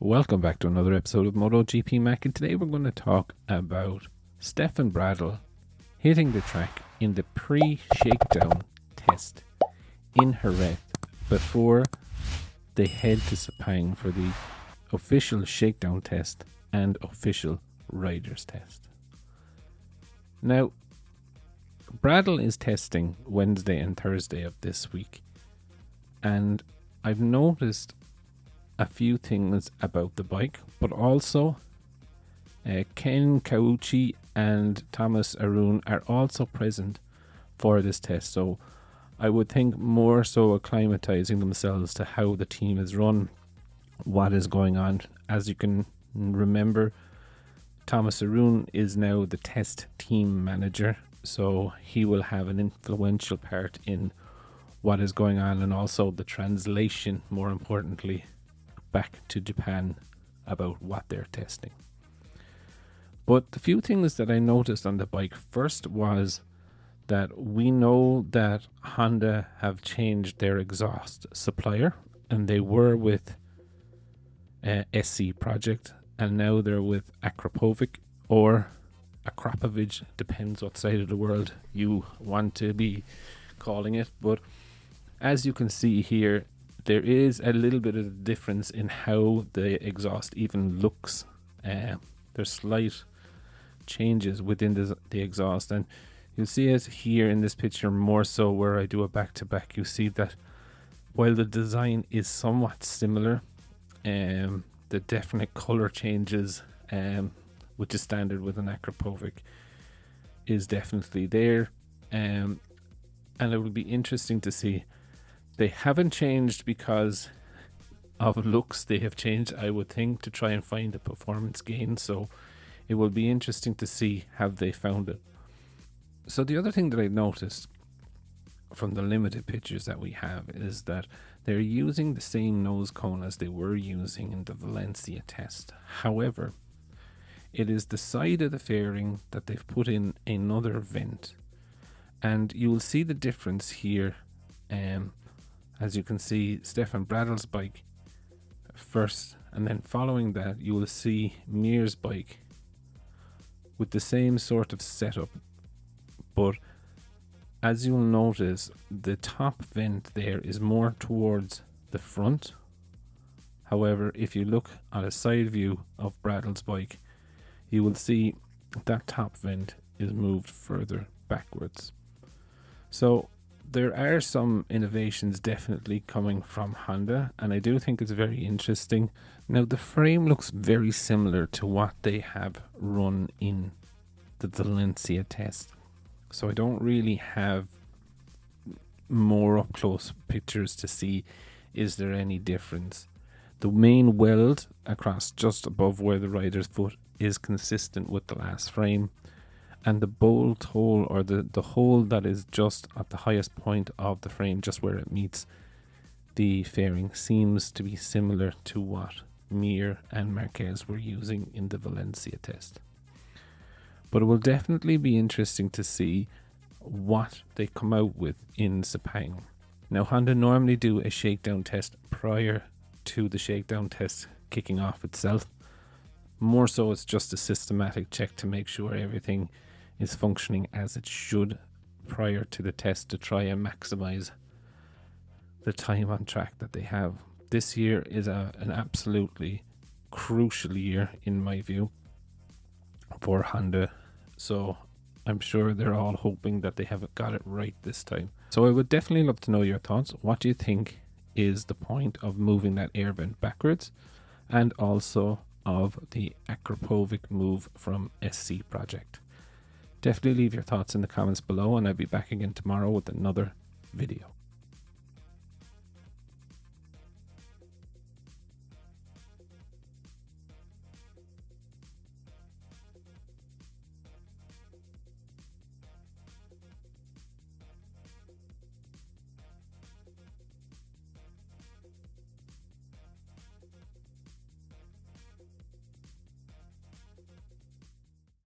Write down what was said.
Welcome back to another episode of MotoGP Mac, and today we're going to talk about Stefan Bradl hitting the track in the pre-shakedown test in Jerez before they head to Sepang for the official shakedown test and official riders test. Now, Bradl is testing Wednesday and Thursday of this week, and I've noticed a few things about the bike, but also uh, Ken Kawauchi and Thomas Arun are also present for this test. So I would think more so acclimatizing themselves to how the team is run, what is going on. As you can remember, Thomas Arun is now the test team manager, so he will have an influential part in what is going on and also the translation, more importantly, back to Japan about what they're testing. But the few things that I noticed on the bike first was that we know that Honda have changed their exhaust supplier and they were with uh, SC Project and now they're with Akrapovic or Akrapovic, depends what side of the world you want to be calling it. But as you can see here, there is a little bit of a difference in how the exhaust even looks. Uh, there's slight changes within the, the exhaust, and you'll see it here in this picture more so where I do a back to back. You see that while the design is somewhat similar, um, the definite color changes, um, which is standard with an Akrapovic, is definitely there. Um, and it will be interesting to see they haven't changed because of looks. They have changed, I would think, to try and find a performance gain. So it will be interesting to see how they found it. So the other thing that I noticed from the limited pictures that we have is that they're using the same nose cone as they were using in the Valencia test. However, it is the side of the fairing that they've put in another vent. And you will see the difference here um, as you can see Stefan Bradl's bike first and then following that you will see Mir's bike with the same sort of setup. But as you'll notice the top vent there is more towards the front. However if you look at a side view of Bradl's bike you will see that top vent is moved further backwards. So there are some innovations definitely coming from Honda, and I do think it's very interesting. Now, the frame looks very similar to what they have run in the Valencia test, so I don't really have more up close pictures to see is there any difference. The main weld across just above where the rider's foot is consistent with the last frame and the bolt hole or the, the hole that is just at the highest point of the frame, just where it meets the fairing, seems to be similar to what Mir and Marquez were using in the Valencia test. But it will definitely be interesting to see what they come out with in Sepang. Now, Honda normally do a shakedown test prior to the shakedown test kicking off itself. More so, it's just a systematic check to make sure everything is functioning as it should prior to the test to try and maximize the time on track that they have. This year is a, an absolutely crucial year, in my view, for Honda. So I'm sure they're all hoping that they have got it right this time. So I would definitely love to know your thoughts. What do you think is the point of moving that air vent backwards? And also of the Akrapovic move from SC Project. Definitely leave your thoughts in the comments below, and I'll be back again tomorrow with another video.